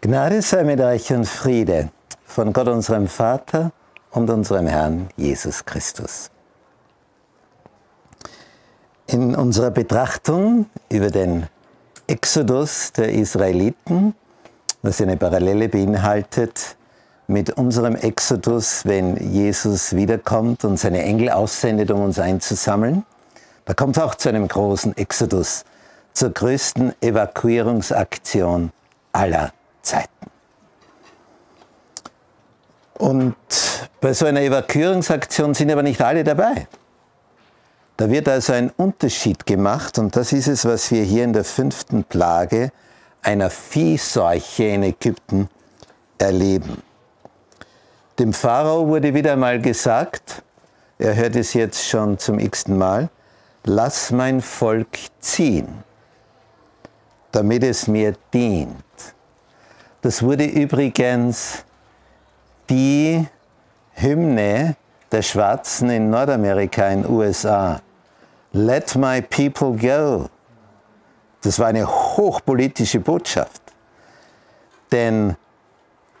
Gnade sei mit euch und Friede von Gott unserem Vater und unserem Herrn Jesus Christus. In unserer Betrachtung über den Exodus der Israeliten, was eine Parallele beinhaltet mit unserem Exodus, wenn Jesus wiederkommt und seine Engel aussendet, um uns einzusammeln, da kommt auch zu einem großen Exodus, zur größten Evakuierungsaktion aller Zeiten. Und bei so einer Evakuierungsaktion sind aber nicht alle dabei. Da wird also ein Unterschied gemacht und das ist es, was wir hier in der fünften Plage einer Viehseuche in Ägypten erleben. Dem Pharao wurde wieder einmal gesagt, er hört es jetzt schon zum x-ten Mal, lass mein Volk ziehen, damit es mir dient. Das wurde übrigens die Hymne der Schwarzen in Nordamerika, in den USA. Let my people go. Das war eine hochpolitische Botschaft. Denn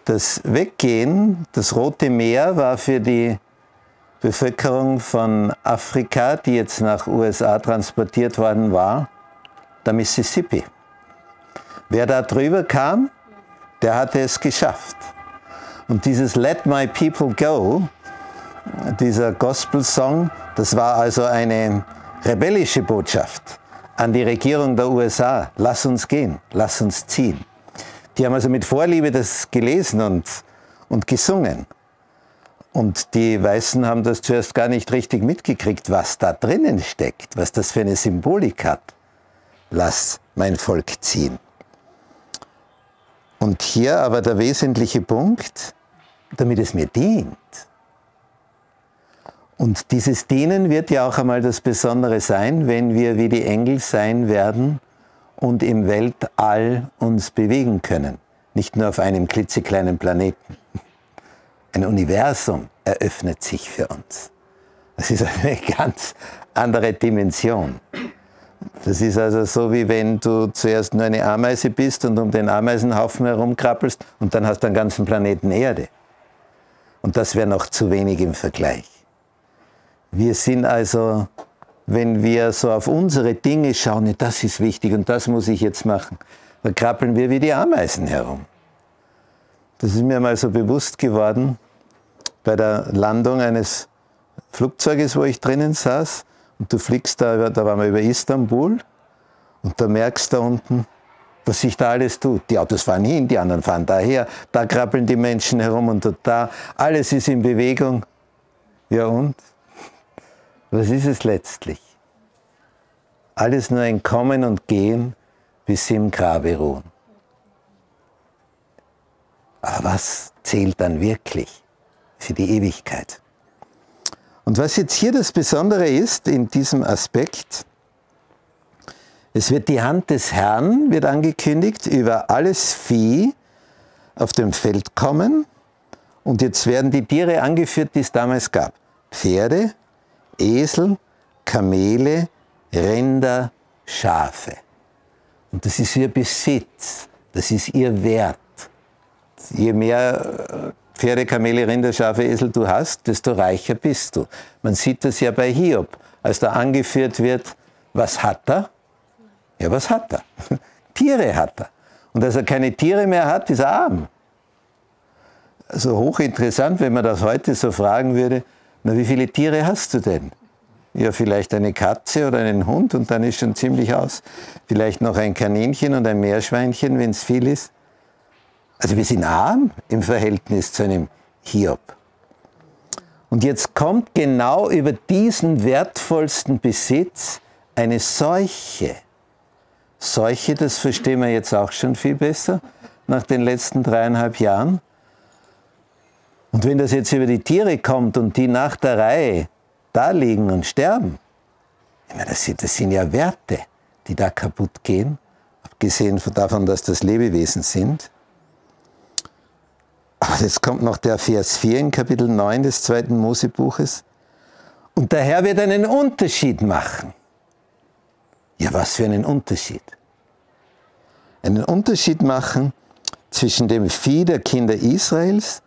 das Weggehen, das Rote Meer war für die Bevölkerung von Afrika, die jetzt nach USA transportiert worden war, der Mississippi. Wer da drüber kam, der hatte es geschafft. Und dieses Let My People Go, dieser Gospel-Song, das war also eine rebellische Botschaft an die Regierung der USA. Lass uns gehen, lass uns ziehen. Die haben also mit Vorliebe das gelesen und, und gesungen. Und die Weißen haben das zuerst gar nicht richtig mitgekriegt, was da drinnen steckt, was das für eine Symbolik hat. Lass mein Volk ziehen. Und hier aber der wesentliche Punkt, damit es mir dient. Und dieses Dienen wird ja auch einmal das Besondere sein, wenn wir wie die Engel sein werden und im Weltall uns bewegen können. Nicht nur auf einem klitzekleinen Planeten. Ein Universum eröffnet sich für uns. Das ist eine ganz andere Dimension. Das ist also so, wie wenn du zuerst nur eine Ameise bist und um den Ameisenhaufen herumkrabbelst und dann hast du einen ganzen Planeten Erde. Und das wäre noch zu wenig im Vergleich. Wir sind also, wenn wir so auf unsere Dinge schauen, das ist wichtig und das muss ich jetzt machen, dann krabbeln wir wie die Ameisen herum. Das ist mir mal so bewusst geworden bei der Landung eines Flugzeuges, wo ich drinnen saß. Und du fliegst da, da waren wir über Istanbul und da merkst du da unten, was sich da alles tut. Die Autos fahren hin, die anderen fahren daher, da krabbeln die Menschen herum und da. Alles ist in Bewegung. Ja und? Was ist es letztlich? Alles nur ein Kommen und Gehen, bis sie im Grabe ruhen. Aber was zählt dann wirklich für die Ewigkeit? Und was jetzt hier das Besondere ist in diesem Aspekt, es wird die Hand des Herrn, wird angekündigt, über alles Vieh auf dem Feld kommen. Und jetzt werden die Tiere angeführt, die es damals gab. Pferde, Esel, Kamele, Rinder, Schafe. Und das ist ihr Besitz, das ist ihr Wert. Je mehr äh, Pferde, Kamele, Rinder, Schafe, Esel du hast, desto reicher bist du. Man sieht das ja bei Hiob, als da angeführt wird, was hat er? Ja, was hat er? Tiere hat er. Und als er keine Tiere mehr hat, ist er arm. Also hochinteressant, wenn man das heute so fragen würde, na, wie viele Tiere hast du denn? Ja, vielleicht eine Katze oder einen Hund und dann ist schon ziemlich aus. Vielleicht noch ein Kaninchen und ein Meerschweinchen, wenn es viel ist. Also wir sind arm im Verhältnis zu einem Hiob. Und jetzt kommt genau über diesen wertvollsten Besitz eine Seuche. Seuche, das verstehen wir jetzt auch schon viel besser nach den letzten dreieinhalb Jahren. Und wenn das jetzt über die Tiere kommt und die nach der Reihe da liegen und sterben, ich meine, das sind, das sind ja Werte, die da kaputt gehen, abgesehen davon, dass das Lebewesen sind. Aber jetzt kommt noch der Vers 4 in Kapitel 9 des zweiten Mosebuches. Und der Herr wird einen Unterschied machen. Ja, was für einen Unterschied? Einen Unterschied machen zwischen dem Vieh der Kinder Israels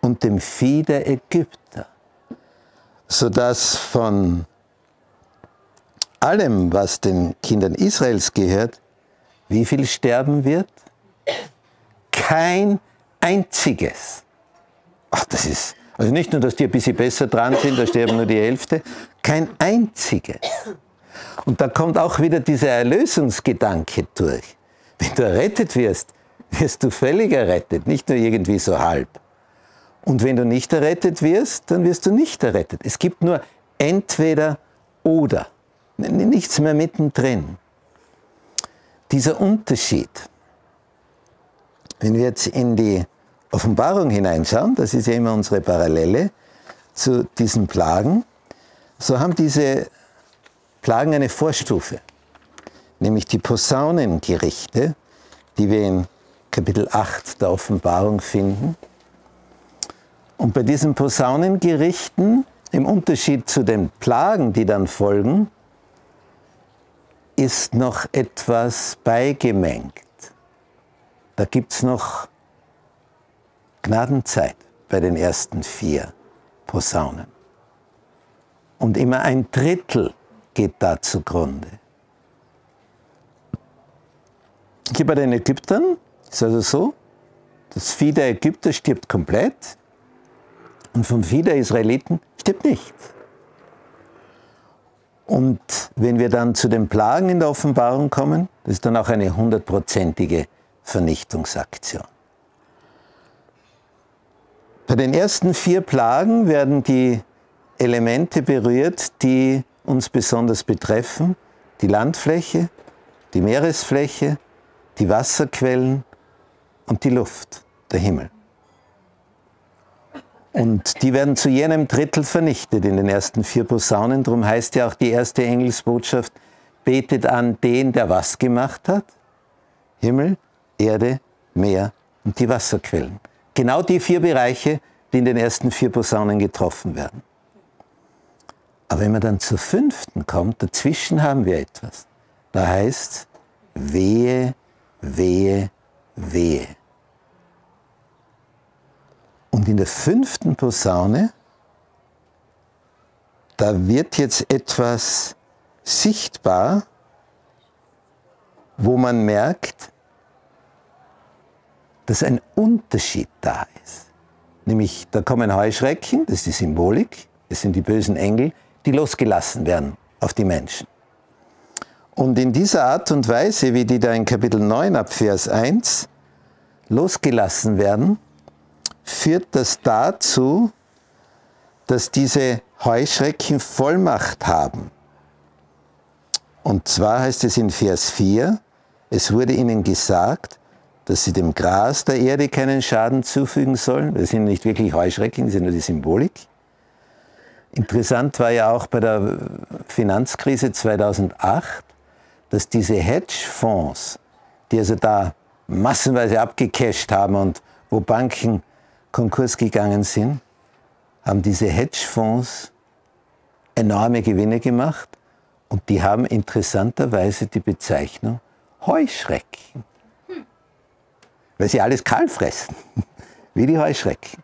und dem Vieh der Ägypter, sodass von allem, was den Kindern Israels gehört, wie viel sterben wird? Kein einziges. Ach, das ist, also nicht nur, dass die ein bisschen besser dran sind, da sterben nur die Hälfte, kein einziges. Und da kommt auch wieder dieser Erlösungsgedanke durch. Wenn du errettet wirst, wirst du völlig errettet, nicht nur irgendwie so halb. Und wenn du nicht errettet wirst, dann wirst du nicht errettet. Es gibt nur entweder oder, nichts mehr mittendrin. Dieser Unterschied, wenn wir jetzt in die Offenbarung hineinschauen, das ist ja immer unsere Parallele zu diesen Plagen, so haben diese Plagen eine Vorstufe, nämlich die Posaunengerichte, die wir in Kapitel 8 der Offenbarung finden. Und bei diesen Posaunengerichten, im Unterschied zu den Plagen, die dann folgen, ist noch etwas beigemengt. Da gibt es noch Gnadenzeit bei den ersten vier Posaunen. Und immer ein Drittel geht da zugrunde. Hier bei den Ägyptern ist also so, das Vieh der Ägypter stirbt komplett und vom Vieh der Israeliten stirbt nichts. Und wenn wir dann zu den Plagen in der Offenbarung kommen, das ist dann auch eine hundertprozentige Vernichtungsaktion. Bei den ersten vier Plagen werden die Elemente berührt, die uns besonders betreffen. Die Landfläche, die Meeresfläche, die Wasserquellen und die Luft, der Himmel. Und die werden zu jenem Drittel vernichtet in den ersten vier Posaunen. Darum heißt ja auch die erste Engelsbotschaft, betet an den, der was gemacht hat? Himmel, Erde, Meer und die Wasserquellen. Genau die vier Bereiche, die in den ersten vier Posaunen getroffen werden. Aber wenn man dann zur fünften kommt, dazwischen haben wir etwas. Da heißt wehe, wehe, wehe. Und in der fünften Posaune, da wird jetzt etwas sichtbar, wo man merkt, dass ein Unterschied da ist. Nämlich, da kommen Heuschrecken, das ist die Symbolik, das sind die bösen Engel, die losgelassen werden auf die Menschen. Und in dieser Art und Weise, wie die da in Kapitel 9 ab Vers 1 losgelassen werden, führt das dazu, dass diese Heuschrecken Vollmacht haben. Und zwar heißt es in Vers 4, es wurde ihnen gesagt, dass sie dem Gras der Erde keinen Schaden zufügen sollen. Das sind nicht wirklich Heuschrecken, das sind nur die Symbolik. Interessant war ja auch bei der Finanzkrise 2008, dass diese Hedgefonds, die also da massenweise abgecasht haben und wo Banken Konkurs gegangen sind, haben diese Hedgefonds enorme Gewinne gemacht und die haben interessanterweise die Bezeichnung Heuschrecken weil sie alles kahl fressen, wie die Heuschrecken.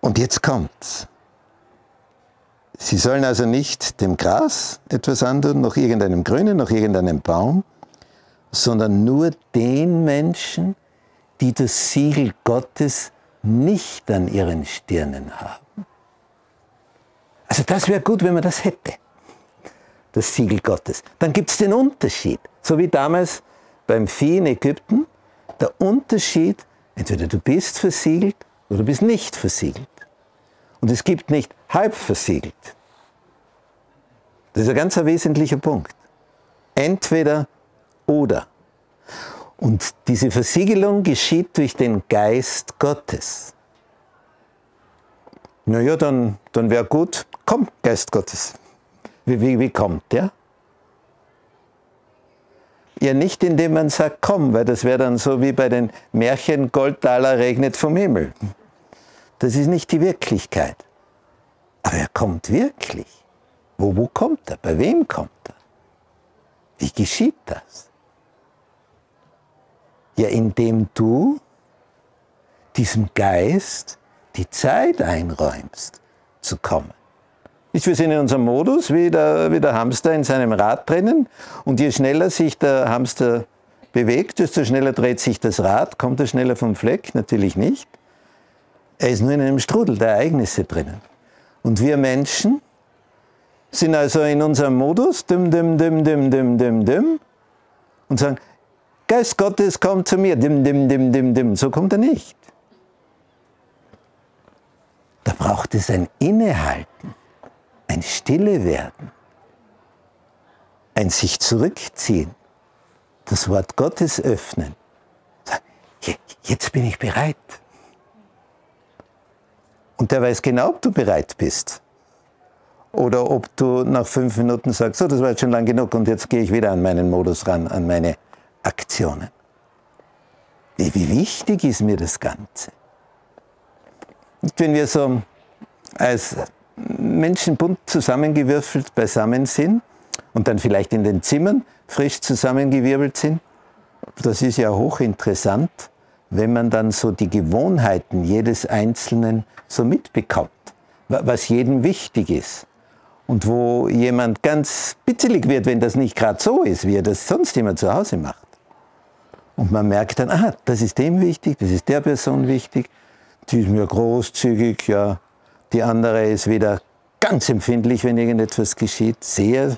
Und jetzt kommt's. Sie sollen also nicht dem Gras etwas antun, noch irgendeinem Grünen, noch irgendeinem Baum, sondern nur den Menschen, die das Siegel Gottes nicht an ihren Stirnen haben. Also das wäre gut, wenn man das hätte, das Siegel Gottes. Dann gibt es den Unterschied. So wie damals beim Vieh in Ägypten, der Unterschied, entweder du bist versiegelt oder du bist nicht versiegelt. Und es gibt nicht halb versiegelt. Das ist ein ganz wesentlicher Punkt. Entweder oder. Und diese Versiegelung geschieht durch den Geist Gottes. Naja, dann, dann wäre gut, komm, Geist Gottes. Wie, wie, wie kommt der? Ja, nicht indem man sagt, komm, weil das wäre dann so wie bei den Märchen, Goldtaler regnet vom Himmel. Das ist nicht die Wirklichkeit. Aber er kommt wirklich. Wo, wo kommt er? Bei wem kommt er? Wie geschieht das? Ja, indem du diesem Geist die Zeit einräumst, zu kommen. Wir sind in unserem Modus wie der, wie der Hamster in seinem Rad drinnen und je schneller sich der Hamster bewegt, desto schneller dreht sich das Rad, kommt er schneller vom Fleck? Natürlich nicht. Er ist nur in einem Strudel der Ereignisse drinnen. Und wir Menschen sind also in unserem Modus, dim, dim, dim, dim, dim, dim, dim, und sagen, Geist Gottes, komm zu mir, dim, dim, dim, dim, dim. So kommt er nicht. Da braucht es ein Innehalten, ein Stille werden, ein sich zurückziehen, das Wort Gottes öffnen. Jetzt bin ich bereit. Und der weiß genau, ob du bereit bist. Oder ob du nach fünf Minuten sagst, so, das war jetzt schon lang genug und jetzt gehe ich wieder an meinen Modus ran, an meine Aktionen. Wie, wichtig ist mir das Ganze? Und wenn wir so als Menschen bunt zusammengewürfelt beisammen sind und dann vielleicht in den Zimmern frisch zusammengewirbelt sind, das ist ja hochinteressant, wenn man dann so die Gewohnheiten jedes Einzelnen so mitbekommt, was jedem wichtig ist. Und wo jemand ganz bitzelig wird, wenn das nicht gerade so ist, wie er das sonst immer zu Hause macht. Und man merkt dann, ah, das ist dem wichtig, das ist der Person wichtig, die ist mir großzügig, ja, die andere ist wieder ganz empfindlich, wenn irgendetwas geschieht, sehr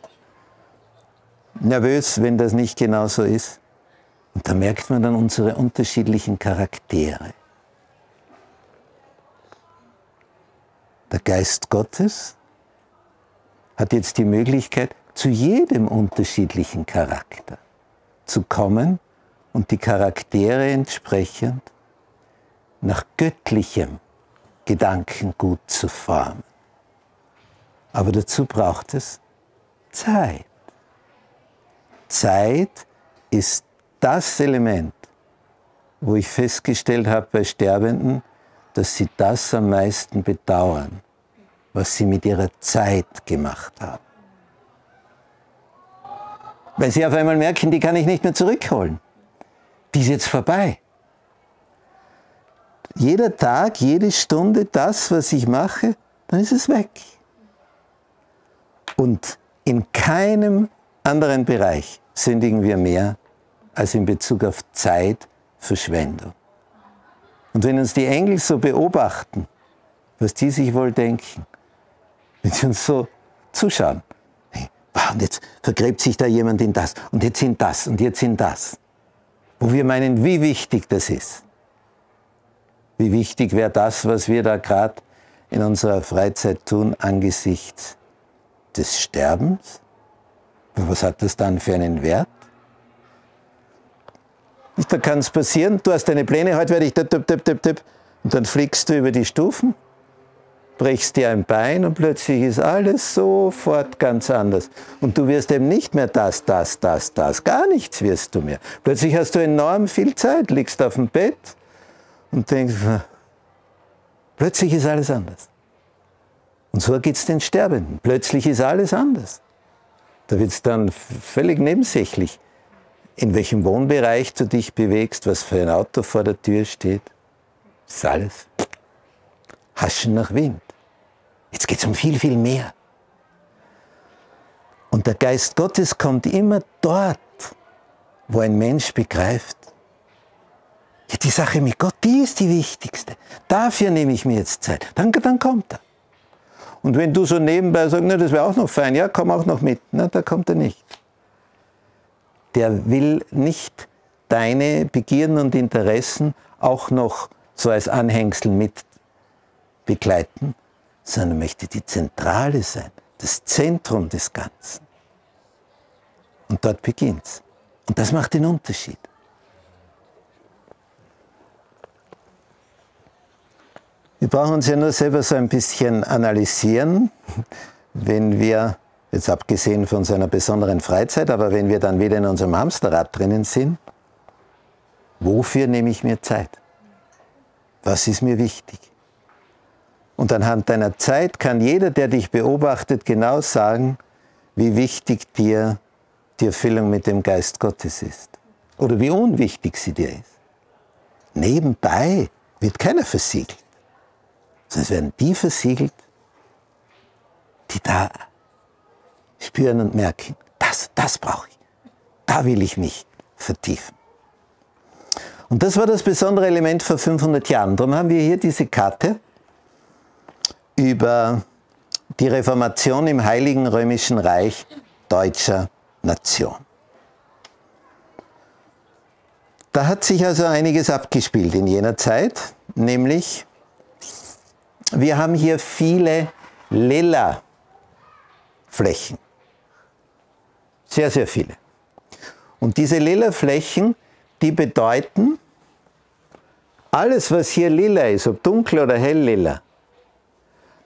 nervös, wenn das nicht genau so ist. Und da merkt man dann unsere unterschiedlichen Charaktere. Der Geist Gottes hat jetzt die Möglichkeit, zu jedem unterschiedlichen Charakter zu kommen und die Charaktere entsprechend nach göttlichem Gedankengut zu formen. Aber dazu braucht es Zeit. Zeit ist das Element, wo ich festgestellt habe bei Sterbenden, dass sie das am meisten bedauern, was sie mit ihrer Zeit gemacht haben. Weil sie auf einmal merken, die kann ich nicht mehr zurückholen. Die ist jetzt vorbei. Jeder Tag, jede Stunde, das, was ich mache, dann ist es weg. Und in keinem anderen Bereich sündigen wir mehr als in Bezug auf Zeitverschwendung. Und wenn uns die Engel so beobachten, was die sich wohl denken, wenn sie uns so zuschauen, und jetzt vergräbt sich da jemand in das und jetzt in das und jetzt in das, wo wir meinen, wie wichtig das ist. Wie wichtig wäre das, was wir da gerade in unserer Freizeit tun angesichts des Sterbens? Was hat das dann für einen Wert? Da kann es passieren, du hast deine Pläne, heute werde ich tipp, tipp, tipp, tipp, und dann fliegst du über die Stufen, brichst dir ein Bein und plötzlich ist alles sofort ganz anders. Und du wirst eben nicht mehr das, das, das, das, gar nichts wirst du mehr. Plötzlich hast du enorm viel Zeit, liegst auf dem Bett und denkst, plötzlich ist alles anders. Und so geht es den Sterbenden. Plötzlich ist alles anders. Da wird es dann völlig nebensächlich, in welchem Wohnbereich du dich bewegst, was für ein Auto vor der Tür steht. Ist alles Haschen nach Wind. Jetzt geht es um viel, viel mehr. Und der Geist Gottes kommt immer dort, wo ein Mensch begreift, ja, die Sache mit Gott, die ist die wichtigste. Dafür nehme ich mir jetzt Zeit. Dann, dann kommt er. Und wenn du so nebenbei sagst, na, das wäre auch noch fein, ja, komm auch noch mit, na, da kommt er nicht. Der will nicht deine Begierden und Interessen auch noch so als Anhängsel mit begleiten, sondern möchte die Zentrale sein, das Zentrum des Ganzen. Und dort beginnt's. Und das macht den Unterschied. Wir brauchen uns ja nur selber so ein bisschen analysieren, wenn wir, jetzt abgesehen von so einer besonderen Freizeit, aber wenn wir dann wieder in unserem Hamsterrad drinnen sind, wofür nehme ich mir Zeit? Was ist mir wichtig? Und anhand deiner Zeit kann jeder, der dich beobachtet, genau sagen, wie wichtig dir die Erfüllung mit dem Geist Gottes ist. oder wie unwichtig sie dir ist. Nebenbei wird keiner versiegelt, sondern es werden die versiegelt, die da spüren und merken, das, das brauche ich, da will ich mich vertiefen. Und das war das besondere Element vor 500 Jahren. Darum haben wir hier diese Karte über die Reformation im Heiligen Römischen Reich deutscher Nation. Da hat sich also einiges abgespielt in jener Zeit, nämlich wir haben hier viele lila Flächen. Sehr, sehr viele. Und diese lila Flächen, die bedeuten, alles, was hier lila ist, ob dunkel oder hell lila,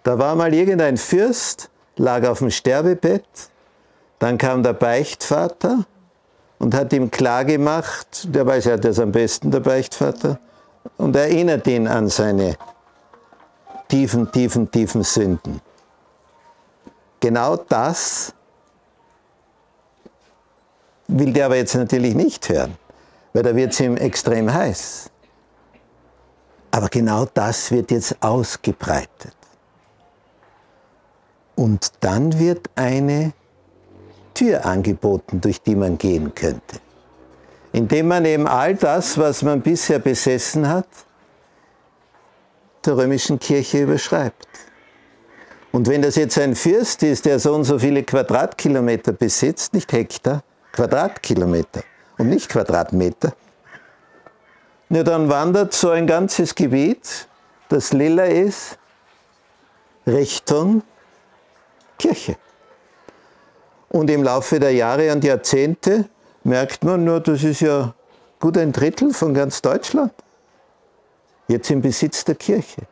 da war mal irgendein Fürst, lag auf dem Sterbebett, dann kam der Beichtvater und hat ihm klargemacht, der weiß ja das am besten, der Beichtvater, und erinnert ihn an seine tiefen, tiefen, tiefen Sünden. Genau das will der aber jetzt natürlich nicht hören, weil da wird es ihm extrem heiß. Aber genau das wird jetzt ausgebreitet. Und dann wird eine Tür angeboten, durch die man gehen könnte. Indem man eben all das, was man bisher besessen hat, der römischen Kirche überschreibt. Und wenn das jetzt ein Fürst ist, der so und so viele Quadratkilometer besitzt, nicht Hektar, Quadratkilometer und nicht Quadratmeter, ja, dann wandert so ein ganzes Gebiet, das lila ist, Richtung Kirche. Und im Laufe der Jahre und Jahrzehnte merkt man nur, das ist ja gut ein Drittel von ganz Deutschland. Jetzt im Besitz der Kirche.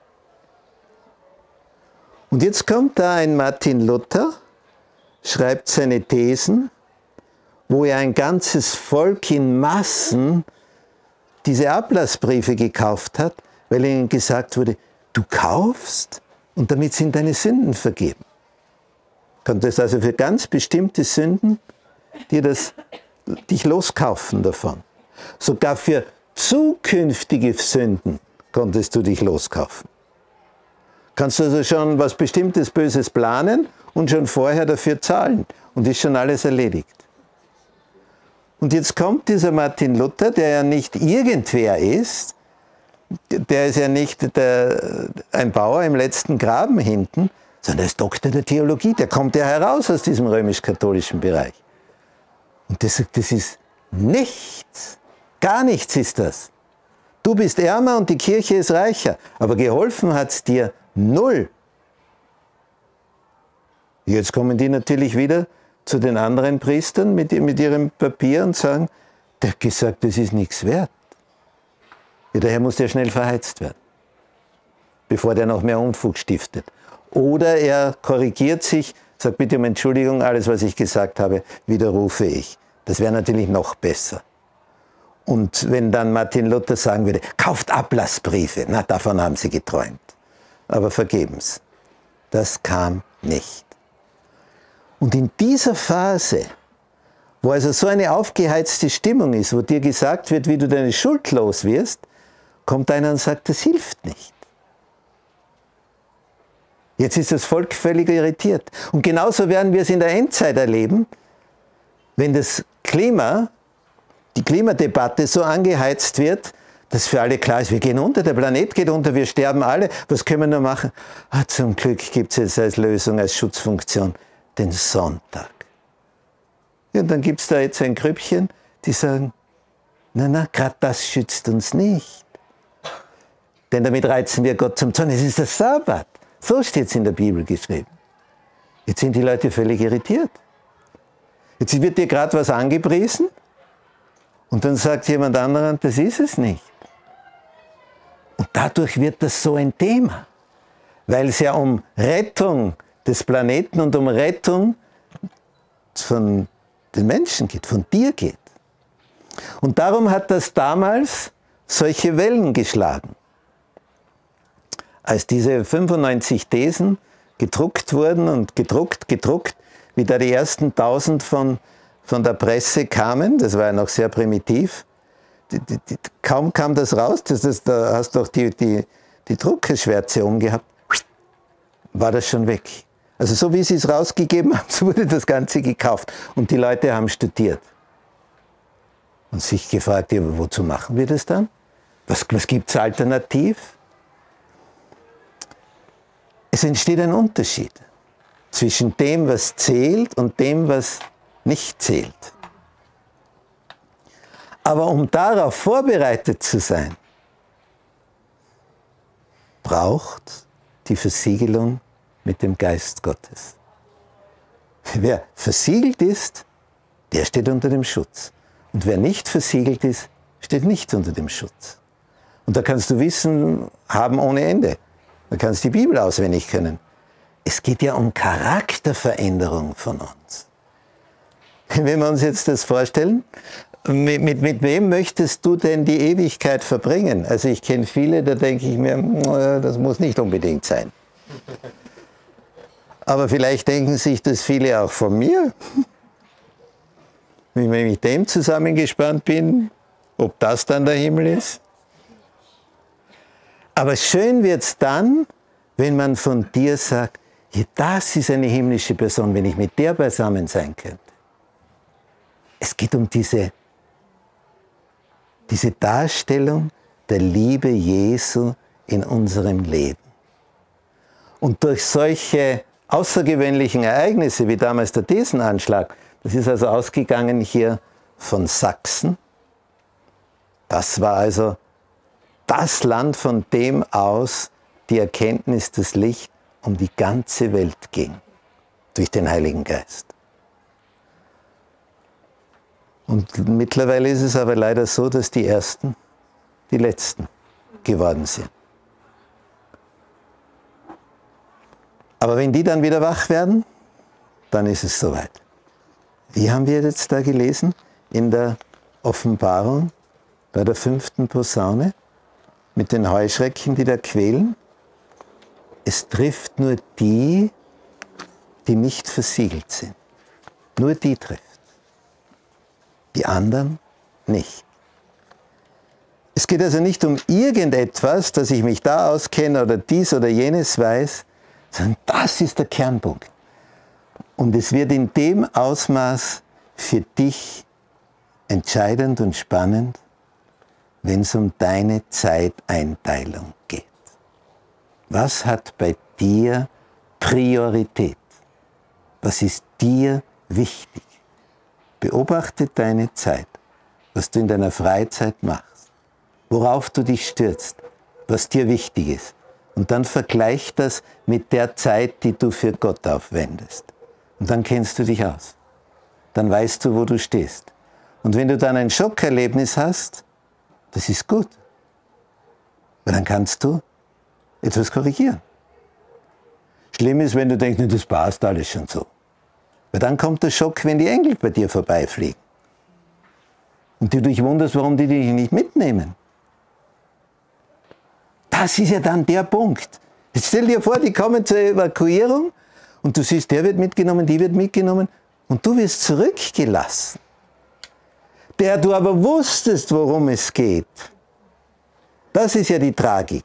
Und jetzt kommt da ein Martin Luther, schreibt seine Thesen, wo er ein ganzes Volk in Massen diese Ablassbriefe gekauft hat, weil ihnen gesagt wurde, du kaufst und damit sind deine Sünden vergeben. Konntest also für ganz bestimmte Sünden dir das, dich loskaufen davon. Sogar für zukünftige Sünden konntest du dich loskaufen. Kannst du also schon was bestimmtes Böses planen und schon vorher dafür zahlen und ist schon alles erledigt. Und jetzt kommt dieser Martin Luther, der ja nicht irgendwer ist, der ist ja nicht der, ein Bauer im letzten Graben hinten, sondern er ist Doktor der Theologie, der kommt ja heraus aus diesem römisch-katholischen Bereich. Und der sagt, das ist nichts, gar nichts ist das. Du bist ärmer und die Kirche ist reicher, aber geholfen hat es dir null. Jetzt kommen die natürlich wieder zu den anderen Priestern mit, mit ihrem Papier und sagen, der hat gesagt, das ist nichts wert. Ja, daher muss der schnell verheizt werden, bevor der noch mehr Unfug stiftet. Oder er korrigiert sich, sagt bitte um Entschuldigung, alles, was ich gesagt habe, widerrufe ich. Das wäre natürlich noch besser. Und wenn dann Martin Luther sagen würde, kauft Ablassbriefe, na, davon haben sie geträumt. Aber vergebens. Das kam nicht. Und in dieser Phase, wo also so eine aufgeheizte Stimmung ist, wo dir gesagt wird, wie du deine Schuld los wirst, kommt einer und sagt, das hilft nicht. Jetzt ist das Volk völlig irritiert. Und genauso werden wir es in der Endzeit erleben, wenn das Klima, die Klimadebatte so angeheizt wird, dass für alle klar ist, wir gehen unter, der Planet geht unter, wir sterben alle, was können wir nur machen? Ah, zum Glück gibt es jetzt als Lösung, als Schutzfunktion den Sonntag. Und dann gibt es da jetzt ein Grüppchen, die sagen, na, na, gerade das schützt uns nicht. Denn damit reizen wir Gott zum Zorn. Es ist der Sabbat. So steht es in der Bibel geschrieben. Jetzt sind die Leute völlig irritiert. Jetzt wird dir gerade was angepriesen und dann sagt jemand anderen, das ist es nicht. Und dadurch wird das so ein Thema, weil es ja um Rettung des Planeten und um Rettung von den Menschen geht, von dir geht. Und darum hat das damals solche Wellen geschlagen. Als diese 95 Thesen gedruckt wurden und gedruckt, gedruckt, wie da die ersten 1000 von, von der Presse kamen, das war ja noch sehr primitiv, die, die, kaum kam das raus, das ist, da hast du auch die, die, die Druckerschwärze umgehabt, war das schon weg. Also so wie sie es rausgegeben haben, so wurde das Ganze gekauft. Und die Leute haben studiert. Und sich gefragt, ja, wozu machen wir das dann? Was, was gibt es alternativ? Es entsteht ein Unterschied zwischen dem, was zählt und dem, was nicht zählt. Aber um darauf vorbereitet zu sein, braucht die Versiegelung mit dem Geist Gottes. Wer versiegelt ist, der steht unter dem Schutz. Und wer nicht versiegelt ist, steht nicht unter dem Schutz. Und da kannst du Wissen haben ohne Ende. Da kannst du die Bibel auswendig können. Es geht ja um Charakterveränderung von uns. Wenn wir uns jetzt das vorstellen, mit, mit, mit wem möchtest du denn die Ewigkeit verbringen? Also ich kenne viele, da denke ich mir, das muss nicht unbedingt sein. Aber vielleicht denken sich das viele auch von mir. Wenn ich mit dem zusammengespannt bin, ob das dann der Himmel ist. Aber schön wird es dann, wenn man von dir sagt, das ist eine himmlische Person, wenn ich mit der beisammen sein könnte. Es geht um diese, diese Darstellung der Liebe Jesu in unserem Leben. Und durch solche außergewöhnlichen Ereignisse, wie damals der Thesenanschlag, das ist also ausgegangen hier von Sachsen, das war also das Land, von dem aus die Erkenntnis des Licht um die ganze Welt ging, durch den Heiligen Geist. Und mittlerweile ist es aber leider so, dass die Ersten die Letzten geworden sind. Aber wenn die dann wieder wach werden, dann ist es soweit. Wie haben wir jetzt da gelesen? In der Offenbarung bei der fünften Posaune mit den Heuschrecken, die da quälen. Es trifft nur die, die nicht versiegelt sind. Nur die trifft. Die anderen nicht. Es geht also nicht um irgendetwas, dass ich mich da auskenne oder dies oder jenes weiß, sondern das ist der Kernpunkt. Und es wird in dem Ausmaß für dich entscheidend und spannend, wenn es um deine Zeiteinteilung geht. Was hat bei dir Priorität? Was ist dir wichtig? Beobachte deine Zeit, was du in deiner Freizeit machst, worauf du dich stürzt, was dir wichtig ist. Und dann vergleich das mit der Zeit, die du für Gott aufwendest. Und dann kennst du dich aus. Dann weißt du, wo du stehst. Und wenn du dann ein Schockerlebnis hast, das ist gut. Weil dann kannst du etwas korrigieren. Schlimm ist, wenn du denkst, das passt alles schon so. Weil dann kommt der Schock, wenn die Engel bei dir vorbeifliegen. Und du dich wunderst, warum die dich nicht mitnehmen. Das ist ja dann der Punkt. Jetzt stell dir vor, die kommen zur Evakuierung und du siehst, der wird mitgenommen, die wird mitgenommen und du wirst zurückgelassen. Der du aber wusstest, worum es geht. Das ist ja die Tragik.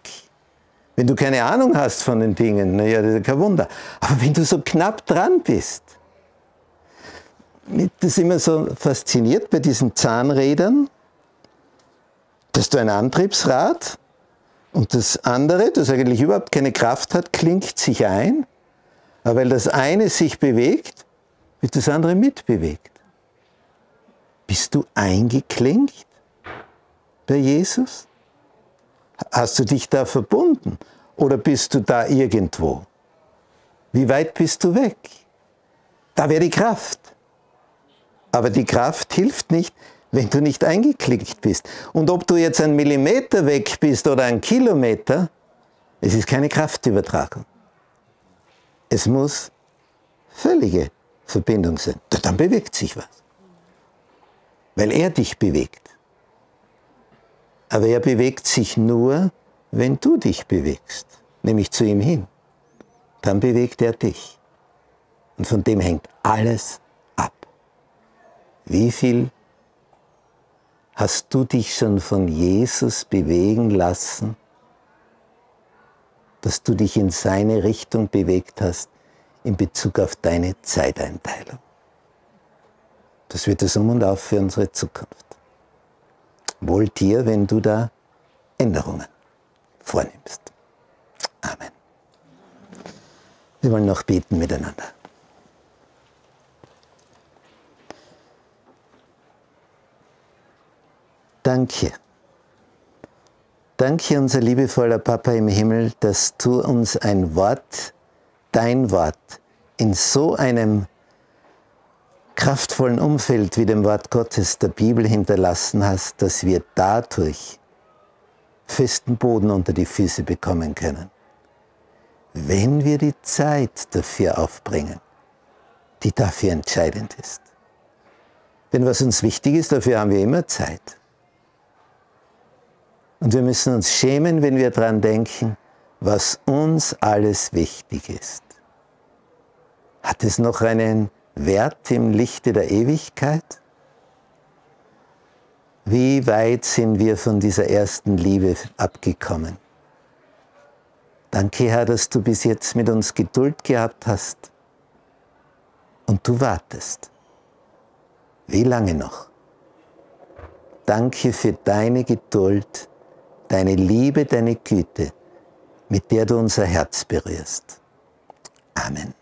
Wenn du keine Ahnung hast von den Dingen, naja, das ist kein Wunder. Aber wenn du so knapp dran bist, das ist immer so fasziniert bei diesen Zahnrädern, dass du ein Antriebsrad und das andere, das eigentlich überhaupt keine Kraft hat, klingt sich ein aber weil das eine sich bewegt, wird das andere mitbewegt. Bist du eingeklinkt bei Jesus? Hast du dich da verbunden? Oder bist du da irgendwo? Wie weit bist du weg? Da wäre die Kraft. Aber die Kraft hilft nicht, wenn du nicht eingeklickt bist. Und ob du jetzt einen Millimeter weg bist oder einen Kilometer, es ist keine Kraftübertragung. Es muss völlige Verbindung sein. Dann bewegt sich was. Weil er dich bewegt. Aber er bewegt sich nur, wenn du dich bewegst, nämlich zu ihm hin. Dann bewegt er dich. Und von dem hängt alles. Wie viel Hast du dich schon von Jesus bewegen lassen, dass du dich in seine Richtung bewegt hast in Bezug auf deine Zeiteinteilung? Das wird das Um und Auf für unsere Zukunft. Wohl dir, wenn du da Änderungen vornimmst. Amen. Wir wollen noch beten miteinander. Danke. Danke, unser liebevoller Papa im Himmel, dass du uns ein Wort, dein Wort, in so einem kraftvollen Umfeld wie dem Wort Gottes der Bibel hinterlassen hast, dass wir dadurch festen Boden unter die Füße bekommen können. Wenn wir die Zeit dafür aufbringen, die dafür entscheidend ist. Denn was uns wichtig ist, dafür haben wir immer Zeit. Und wir müssen uns schämen, wenn wir daran denken, was uns alles wichtig ist. Hat es noch einen Wert im Lichte der Ewigkeit? Wie weit sind wir von dieser ersten Liebe abgekommen? Danke, Herr, dass du bis jetzt mit uns Geduld gehabt hast und du wartest. Wie lange noch? Danke für deine Geduld deine Liebe, deine Güte, mit der du unser Herz berührst. Amen.